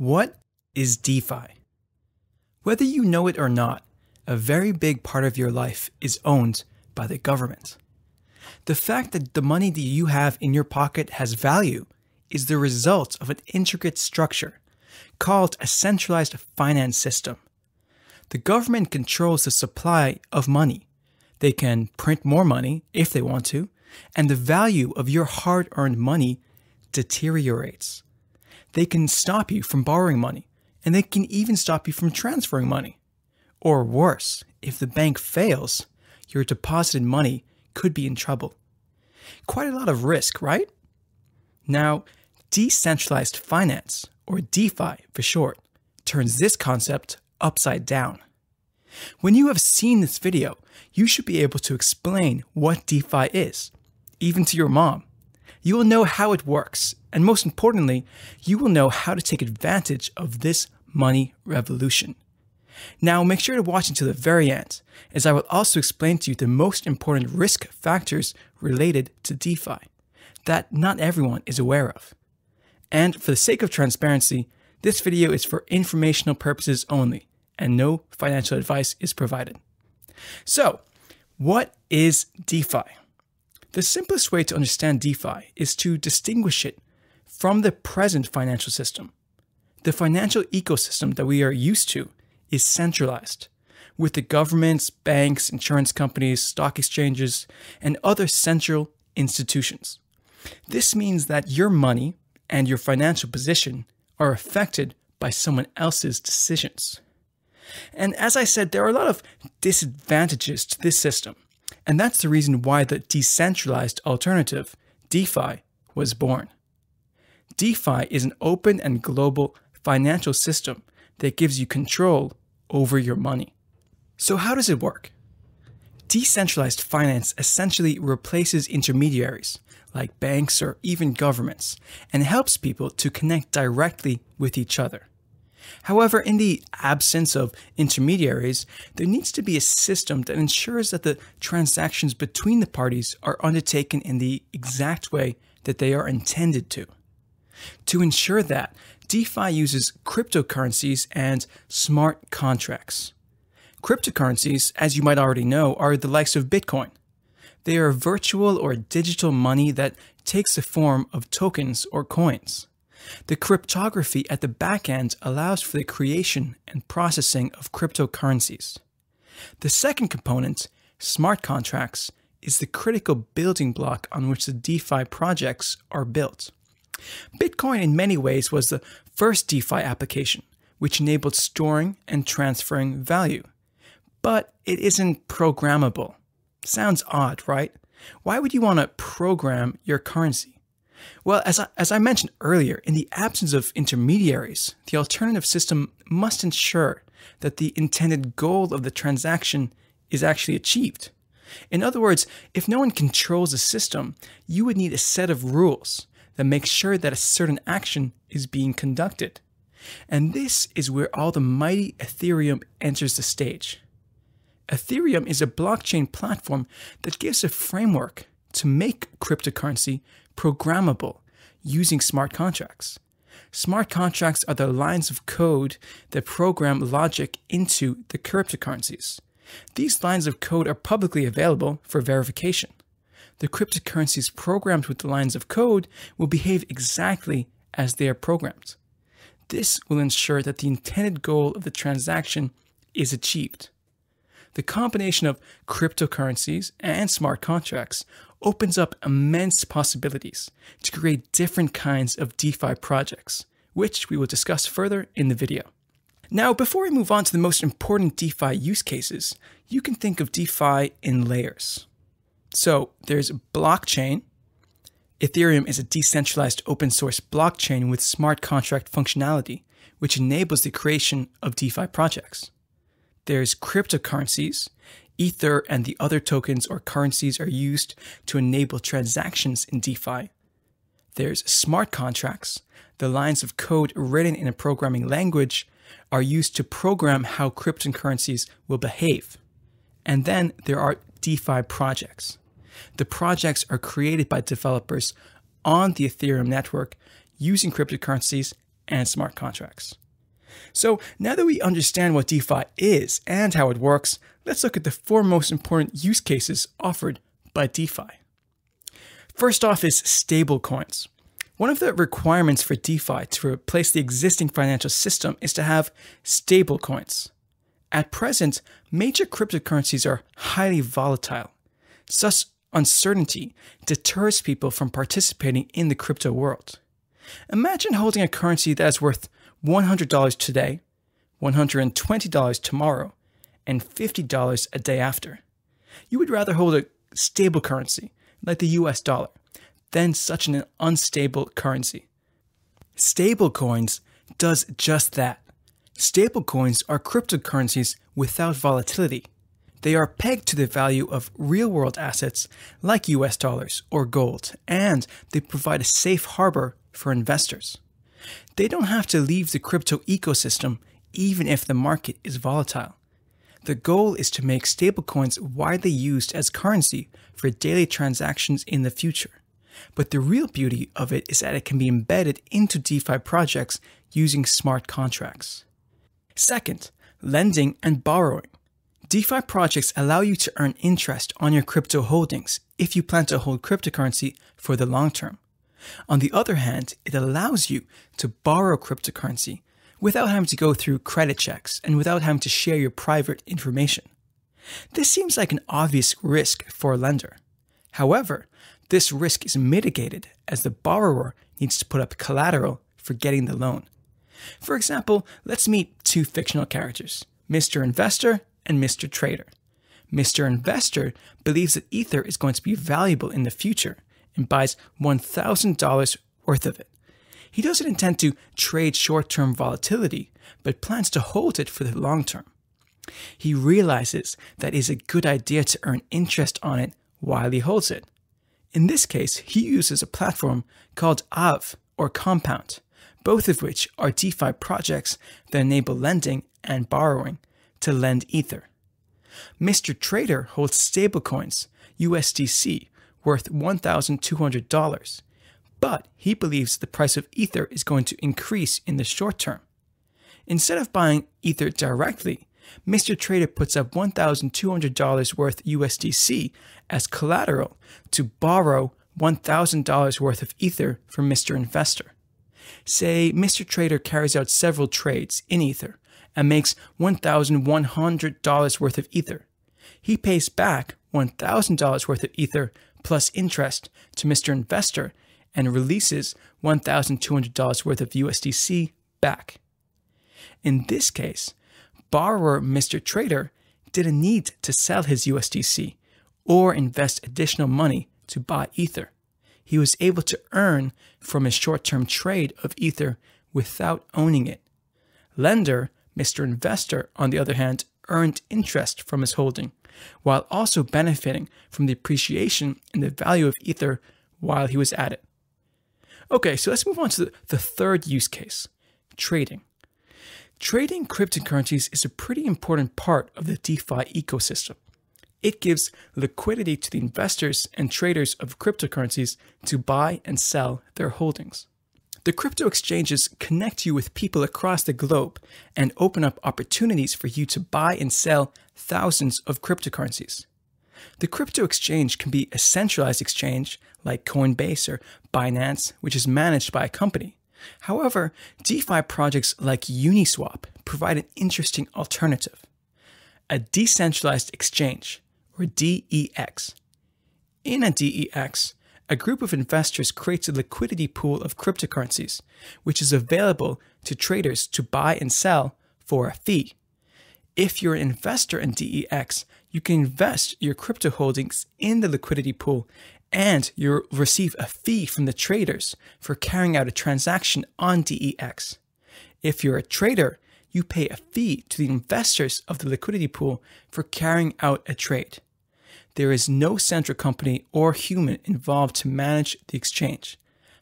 What is DeFi? Whether you know it or not, a very big part of your life is owned by the government. The fact that the money that you have in your pocket has value is the result of an intricate structure called a centralized finance system. The government controls the supply of money. They can print more money if they want to, and the value of your hard earned money deteriorates. They can stop you from borrowing money, and they can even stop you from transferring money. Or worse, if the bank fails, your deposited money could be in trouble. Quite a lot of risk, right? Now, decentralized finance, or DeFi for short, turns this concept upside down. When you have seen this video, you should be able to explain what DeFi is, even to your mom. You will know how it works, and most importantly, you will know how to take advantage of this money revolution. Now, make sure to watch until the very end, as I will also explain to you the most important risk factors related to DeFi that not everyone is aware of. And for the sake of transparency, this video is for informational purposes only, and no financial advice is provided. So, what is DeFi? The simplest way to understand DeFi is to distinguish it from the present financial system. The financial ecosystem that we are used to is centralized, with the governments, banks, insurance companies, stock exchanges, and other central institutions. This means that your money and your financial position are affected by someone else's decisions. And as I said, there are a lot of disadvantages to this system. And that's the reason why the decentralized alternative, DeFi, was born. DeFi is an open and global financial system that gives you control over your money. So, how does it work? Decentralized finance essentially replaces intermediaries like banks or even governments and helps people to connect directly with each other. However, in the absence of intermediaries, there needs to be a system that ensures that the transactions between the parties are undertaken in the exact way that they are intended to. To ensure that, DeFi uses cryptocurrencies and smart contracts. Cryptocurrencies, as you might already know, are the likes of Bitcoin. They are virtual or digital money that takes the form of tokens or coins. The cryptography at the back end allows for the creation and processing of cryptocurrencies. The second component, smart contracts, is the critical building block on which the DeFi projects are built. Bitcoin, in many ways, was the first DeFi application, which enabled storing and transferring value. But it isn't programmable. Sounds odd, right? Why would you want to program your currency? Well, as I, as I mentioned earlier, in the absence of intermediaries, the alternative system must ensure that the intended goal of the transaction is actually achieved. In other words, if no one controls the system, you would need a set of rules that make sure that a certain action is being conducted. And this is where all the mighty Ethereum enters the stage. Ethereum is a blockchain platform that gives a framework to make cryptocurrency programmable using smart contracts. Smart contracts are the lines of code that program logic into the cryptocurrencies. These lines of code are publicly available for verification. The cryptocurrencies programmed with the lines of code will behave exactly as they are programmed. This will ensure that the intended goal of the transaction is achieved. The combination of cryptocurrencies and smart contracts opens up immense possibilities to create different kinds of DeFi projects, which we will discuss further in the video. Now, before we move on to the most important DeFi use cases, you can think of DeFi in layers. So there's blockchain. Ethereum is a decentralized open source blockchain with smart contract functionality, which enables the creation of DeFi projects. There's cryptocurrencies, Ether and the other tokens or currencies are used to enable transactions in DeFi. There's smart contracts. The lines of code written in a programming language are used to program how cryptocurrencies will behave. And then there are DeFi projects. The projects are created by developers on the Ethereum network using cryptocurrencies and smart contracts. So now that we understand what DeFi is and how it works, let's look at the four most important use cases offered by DeFi. First off is stablecoins. One of the requirements for DeFi to replace the existing financial system is to have stablecoins. At present, major cryptocurrencies are highly volatile. Such uncertainty deters people from participating in the crypto world. Imagine holding a currency that is worth $100 today, $120 tomorrow, and $50 a day after. You would rather hold a stable currency, like the US dollar, than such an unstable currency. Stablecoins does just that. Stablecoins are cryptocurrencies without volatility. They are pegged to the value of real world assets like US dollars or gold, and they provide a safe harbor for investors. They don't have to leave the crypto ecosystem even if the market is volatile. The goal is to make stablecoins widely used as currency for daily transactions in the future. But the real beauty of it is that it can be embedded into DeFi projects using smart contracts. Second, lending and borrowing. DeFi projects allow you to earn interest on your crypto holdings if you plan to hold cryptocurrency for the long term. On the other hand, it allows you to borrow cryptocurrency without having to go through credit checks and without having to share your private information. This seems like an obvious risk for a lender. However, this risk is mitigated as the borrower needs to put up collateral for getting the loan. For example, let's meet two fictional characters, Mr. Investor and Mr. Trader. Mr. Investor believes that Ether is going to be valuable in the future and buys $1,000 worth of it. He doesn't intend to trade short term volatility, but plans to hold it for the long term. He realizes that it is a good idea to earn interest on it while he holds it. In this case, he uses a platform called Aave or Compound, both of which are DeFi projects that enable lending and borrowing to lend Ether. Mr. Trader holds stablecoins, USDC, worth $1,200, but he believes the price of Ether is going to increase in the short term. Instead of buying Ether directly, Mr. Trader puts up $1,200 worth USDC as collateral to borrow $1,000 worth of Ether from Mr. Investor. Say Mr. Trader carries out several trades in Ether and makes $1,100 worth of Ether. He pays back $1,000 worth of Ether plus interest to Mr. Investor and releases $1,200 worth of USDC back. In this case, borrower Mr. Trader didn't need to sell his USDC or invest additional money to buy Ether. He was able to earn from his short term trade of Ether without owning it. Lender, Mr. Investor, on the other hand, earned interest from his holding, while also benefiting from the appreciation in the value of Ether while he was at it. Okay, so let's move on to the third use case trading. Trading cryptocurrencies is a pretty important part of the DeFi ecosystem. It gives liquidity to the investors and traders of cryptocurrencies to buy and sell their holdings. The crypto exchanges connect you with people across the globe and open up opportunities for you to buy and sell thousands of cryptocurrencies. The crypto exchange can be a centralized exchange like Coinbase or Binance, which is managed by a company. However, DeFi projects like Uniswap provide an interesting alternative a decentralized exchange, or DEX. In a DEX, a group of investors creates a liquidity pool of cryptocurrencies, which is available to traders to buy and sell for a fee. If you're an investor in DEX, you can invest your crypto holdings in the liquidity pool and you'll receive a fee from the traders for carrying out a transaction on DEX. If you're a trader, you pay a fee to the investors of the liquidity pool for carrying out a trade. There is no central company or human involved to manage the exchange.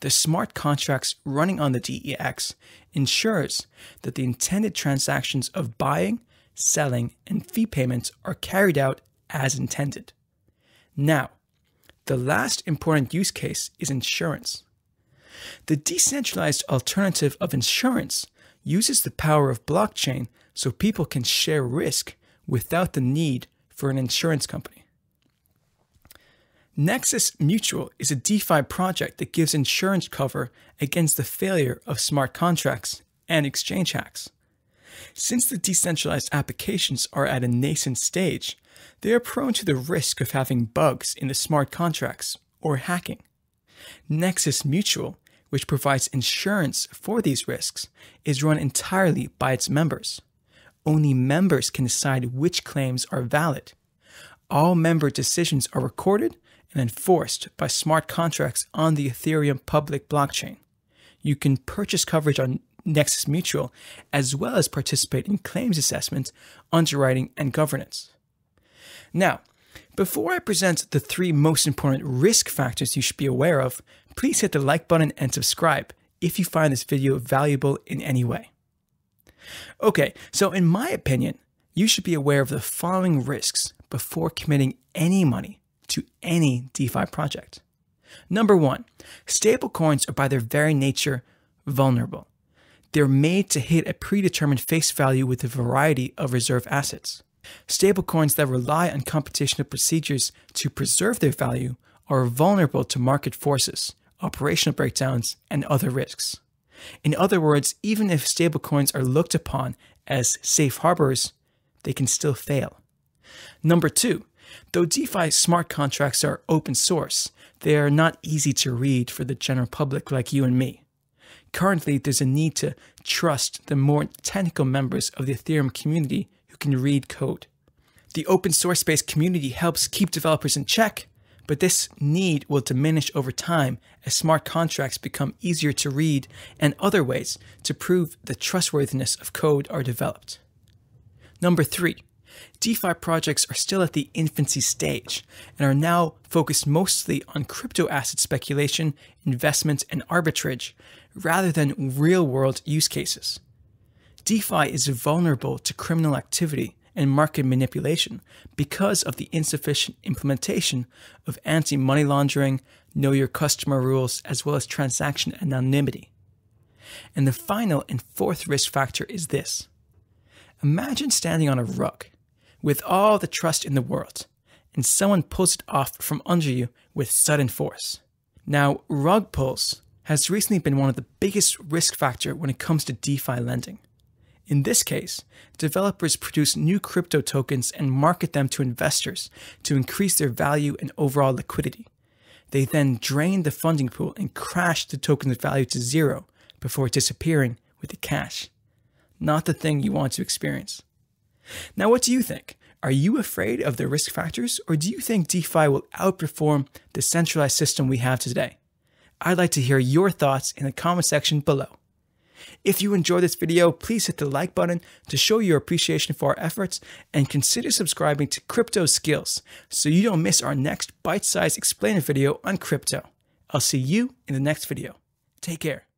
The smart contracts running on the DEX ensures that the intended transactions of buying, selling, and fee payments are carried out as intended. Now, the last important use case is insurance. The decentralized alternative of insurance uses the power of blockchain so people can share risk without the need for an insurance company. Nexus Mutual is a DeFi project that gives insurance cover against the failure of smart contracts and exchange hacks. Since the decentralized applications are at a nascent stage, they are prone to the risk of having bugs in the smart contracts or hacking. Nexus Mutual, which provides insurance for these risks, is run entirely by its members. Only members can decide which claims are valid. All member decisions are recorded and enforced by smart contracts on the Ethereum public blockchain. You can purchase coverage on Nexus Mutual as well as participate in claims assessment, underwriting, and governance. Now, before I present the three most important risk factors you should be aware of, please hit the like button and subscribe if you find this video valuable in any way. Okay, so in my opinion, you should be aware of the following risks before committing any money to any DeFi project. Number one, stablecoins are by their very nature vulnerable. They're made to hit a predetermined face value with a variety of reserve assets. Stablecoins that rely on computational procedures to preserve their value are vulnerable to market forces, operational breakdowns, and other risks. In other words, even if stablecoins are looked upon as safe harbors, they can still fail. Number two, though DeFi smart contracts are open source, they are not easy to read for the general public like you and me. Currently, there's a need to trust the more technical members of the Ethereum community who can read code. The open source based community helps keep developers in check, but this need will diminish over time as smart contracts become easier to read and other ways to prove the trustworthiness of code are developed. Number three, DeFi projects are still at the infancy stage and are now focused mostly on crypto asset speculation, investment, and arbitrage rather than real world use cases. DeFi is vulnerable to criminal activity and market manipulation because of the insufficient implementation of anti money laundering, know your customer rules, as well as transaction anonymity. And the final and fourth risk factor is this Imagine standing on a rug with all the trust in the world, and someone pulls it off from under you with sudden force. Now, rug pulls has recently been one of the biggest risk factor when it comes to DeFi lending. In this case, developers produce new crypto tokens and market them to investors to increase their value and overall liquidity. They then drain the funding pool and crash the token's value to zero before disappearing with the cash. Not the thing you want to experience. Now, what do you think? Are you afraid of the risk factors, or do you think DeFi will outperform the centralized system we have today? I'd like to hear your thoughts in the comment section below. If you enjoyed this video, please hit the like button to show your appreciation for our efforts and consider subscribing to Crypto Skills so you don't miss our next bite-sized explainer video on crypto. I'll see you in the next video. Take care.